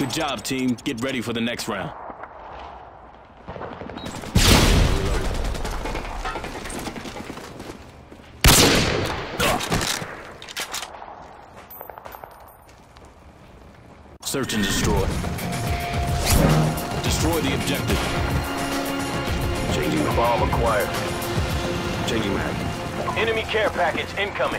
Good job, team. Get ready for the next round. Search and destroy. Destroy the objective. Changing the bomb acquired. Changing mag. Enemy care package incoming.